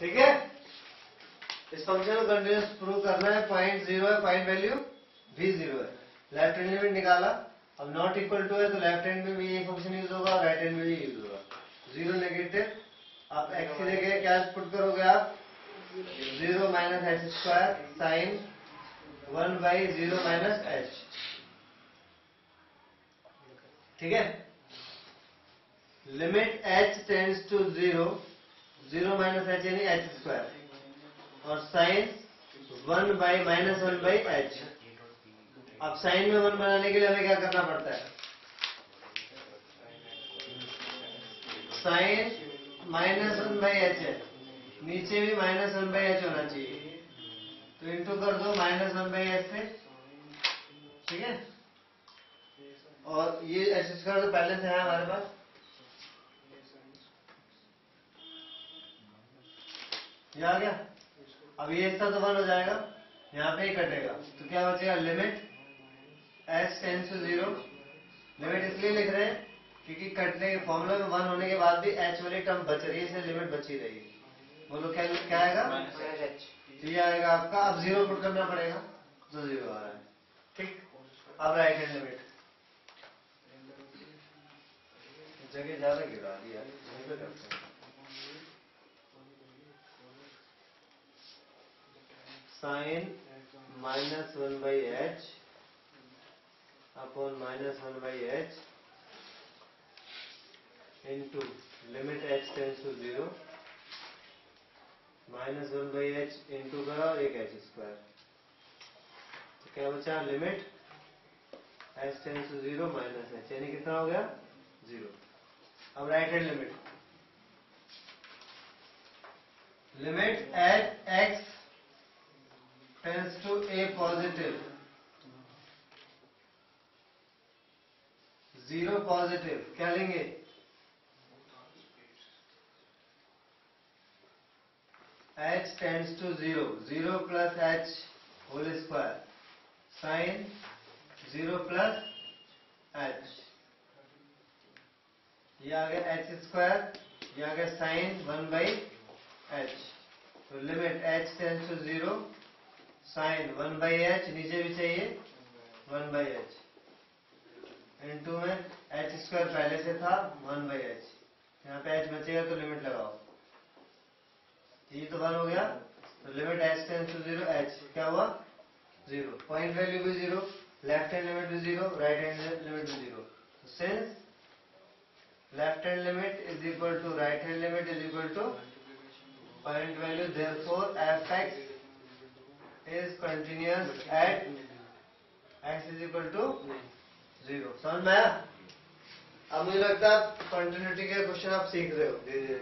ठीक है? इस फ़ंक्शन को कंटिन्यूस प्रूव करना है। पॉइंट ज़ीरो है पॉइंट वैल्यू भी ज़ीरो है। लेफ़्ट हैंड लिमिट निकाला। अब नॉट इक्वल टू है तो लेफ़्ट हैंड में भी ये फ़ंक्शन यूज़ होगा राइट हैंड में भी यूज़ होगा। ज़ीरो नेगेटिव आप एक्स की जगह क्या पुट करोगे आप? Zero minus H square sine one by zero minus H ठीक है? Limit H tends to zero zero minus H यानी एच स्क्वायर। और sine one by minus one by H. अब साइन में वन बनाने के लिए हमें क्या करना पड़ता है? Sine minus one by H है। नीचे भी माइनस वन बाई एच होना चाहिए। तो इंटू कर दो माइनस वन बाई एच से। ठीक है? और ये एच स्क्वायर तो पहले से है हमारे पास। ये आ गया? अब ये इसका तो वन हो जाएगा यहाँ पे ही कटेगा। तो क्या बचेगा? Limit H tends to zero limit इसलिए लिख रहे हैं क्योंकि कटने के फॉर्मूला में वन होने के बाद भी एच वाली टर्म बच रही है इसलिए लिमिट बची रहेगी बोलो क्या क्या आएगा? तो ये आएगा आपका। अब ज़ीरो पुट करना पड़ेगा तो ज़ीरो आ रहा है। ठीक? अब राइट हैंड लिमिट जगह ज़्यादा गिरा दिया यहीं पे करते हैं sine minus one by H upon minus one by H into limit H tends to zero minus one by H into का एक एच स्क्वायर तो क्या बचा? Limit H tends to zero minus H यानी कितना हो गया? ज़ीरो अब right hand limit limit at X tends to A positive zero positive क्या लेंगे? H tends to zero zero plus H whole square sine zero plus H ये आ गया एच स्क्वायर ये आ गया साइन वन बाई एच तो limit H tends to zero sine one by H नीचे भी चाहिए? वन बाई एच स्क्वायर पहले से था वन बाई एच यहाँ पे एच बचेगा तो लिमिट लगाओ। ये तो वन हो गया तो limit H tends to zero H क्या हुआ? ज़ीरो पॉइंट वैल्यू भी ज़ीरो लेफ़्ट हैंड लिमिट भी ज़ीरो राइट हैंड लिमिट भी zero since left hand limit is equal to right hand limit is equal to point value therefore F X is continuous at X is equal to zero समझ में आया? अब मुझे लगता है continuity के question आप सीख रहे हो धीरे धीरे